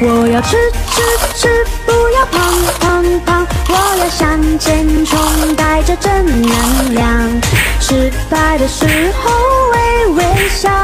我要吃吃吃不要胖胖胖。我要向前冲带着正能量。失败的时候微微笑。